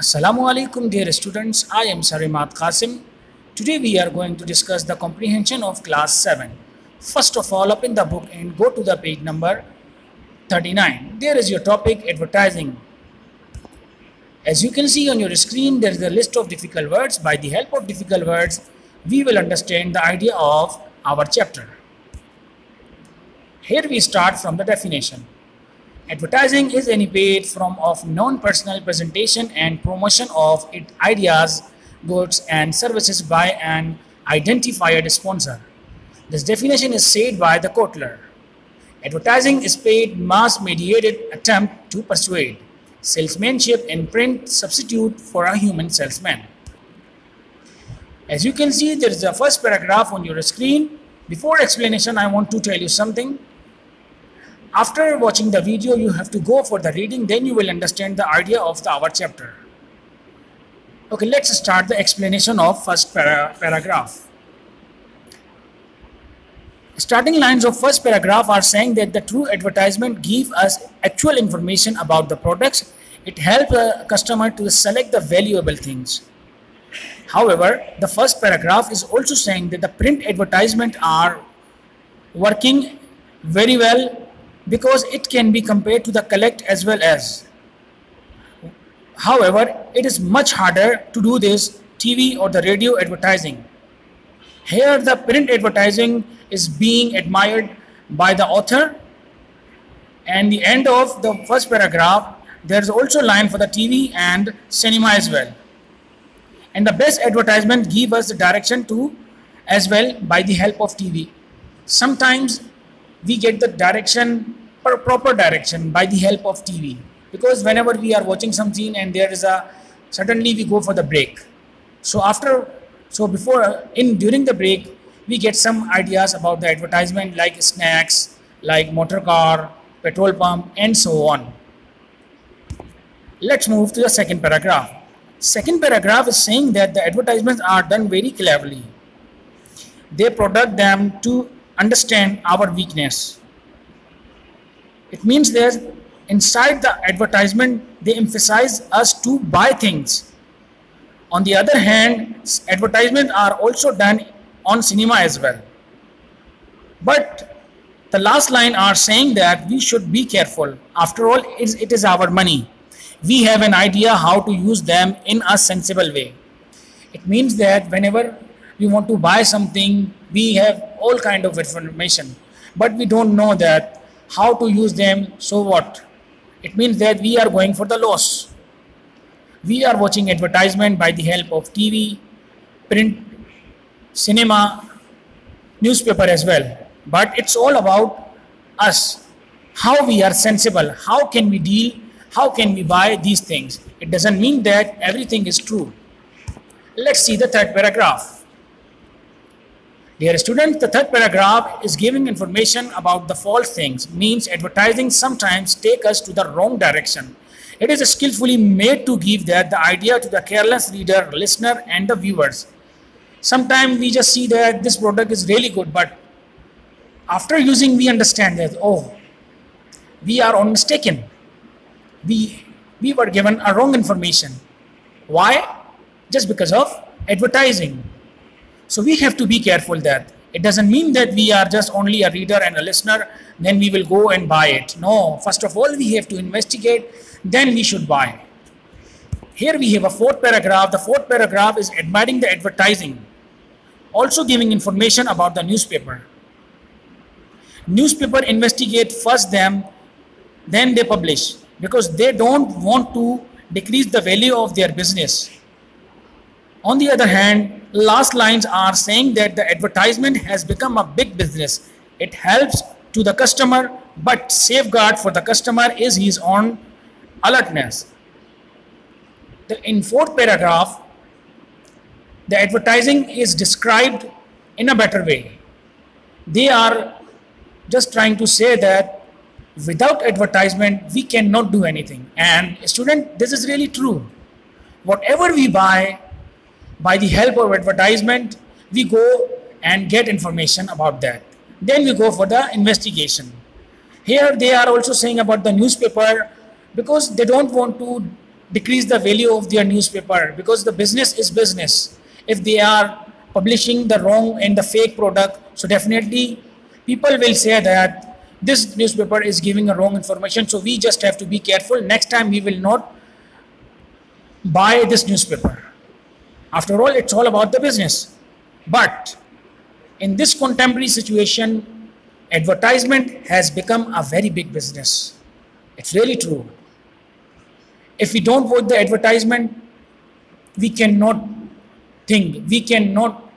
Assalamu alaikum dear students, I am Sarimat Qasim. Today we are going to discuss the comprehension of class 7. First of all, open the book and go to the page number 39. There is your topic advertising. As you can see on your screen, there is a list of difficult words. By the help of difficult words, we will understand the idea of our chapter. Here we start from the definition. Advertising is any paid form of non-personal presentation and promotion of its ideas, goods and services by an identified sponsor. This definition is said by the Kotler. Advertising is paid mass-mediated attempt to persuade. Salesmanship in print substitute for a human salesman. As you can see, there is a first paragraph on your screen. Before explanation, I want to tell you something after watching the video you have to go for the reading then you will understand the idea of the our chapter. Okay let's start the explanation of first para paragraph. Starting lines of first paragraph are saying that the true advertisement give us actual information about the products. It helps the customer to select the valuable things. However the first paragraph is also saying that the print advertisement are working very well because it can be compared to the collect as well as. However, it is much harder to do this TV or the radio advertising. Here the print advertising is being admired by the author and the end of the first paragraph there is also line for the TV and cinema as well. And the best advertisement give us the direction to as well by the help of TV. Sometimes we get the direction proper direction by the help of TV because whenever we are watching some scene and there is a suddenly we go for the break. So after so before in during the break we get some ideas about the advertisement like snacks like motor car petrol pump and so on. Let's move to the second paragraph. Second paragraph is saying that the advertisements are done very cleverly. They product them to understand our weakness it means there's inside the advertisement, they emphasize us to buy things. On the other hand, advertisements are also done on cinema as well. But the last line are saying that we should be careful. After all, it is our money. We have an idea how to use them in a sensible way. It means that whenever we want to buy something, we have all kind of information, but we don't know that how to use them so what? It means that we are going for the loss. We are watching advertisement by the help of tv print cinema newspaper as well. But it's all about us. How we are sensible. How can we deal? How can we buy these things? It doesn't mean that everything is true. Let's see the third paragraph Dear students, the third paragraph is giving information about the false things, means advertising sometimes take us to the wrong direction. It is skillfully made to give that the idea to the careless reader, listener and the viewers. Sometimes we just see that this product is really good, but after using we understand that, oh, we are on mistaken. We, we were given a wrong information. Why? Just because of advertising so we have to be careful that it doesn't mean that we are just only a reader and a listener, then we will go and buy it. No, first of all, we have to investigate, then we should buy. Here we have a fourth paragraph. The fourth paragraph is admiring the advertising, also giving information about the newspaper. Newspaper investigate first them, then they publish because they don't want to decrease the value of their business. On the other hand, last lines are saying that the advertisement has become a big business. It helps to the customer, but safeguard for the customer is his own alertness. The, in fourth paragraph, the advertising is described in a better way. They are just trying to say that without advertisement, we cannot do anything. And student, this is really true. Whatever we buy, by the help of advertisement, we go and get information about that. Then we go for the investigation. Here they are also saying about the newspaper because they don't want to decrease the value of their newspaper because the business is business. If they are publishing the wrong and the fake product, so definitely people will say that this newspaper is giving a wrong information. So we just have to be careful. Next time we will not buy this newspaper. After all, it's all about the business. But in this contemporary situation, advertisement has become a very big business. It's really true. If we don't watch the advertisement, we cannot think, we cannot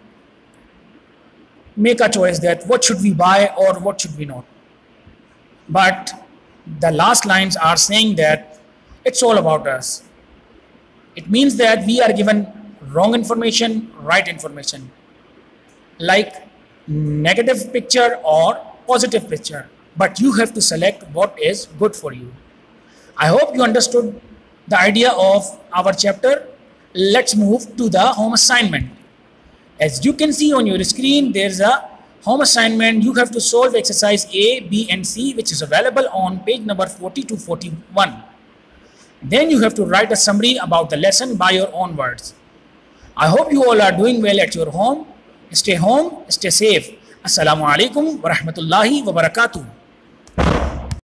make a choice that what should we buy or what should we not. But the last lines are saying that it's all about us. It means that we are given wrong information, right information, like negative picture or positive picture. But you have to select what is good for you. I hope you understood the idea of our chapter. Let's move to the home assignment. As you can see on your screen, there's a home assignment. You have to solve exercise A, B, and C, which is available on page number 40 to 41. Then you have to write a summary about the lesson by your own words. I hope you all are doing well at your home. Stay home, stay safe. Assalamu alaikum wa rahmatullahi wa barakatuh.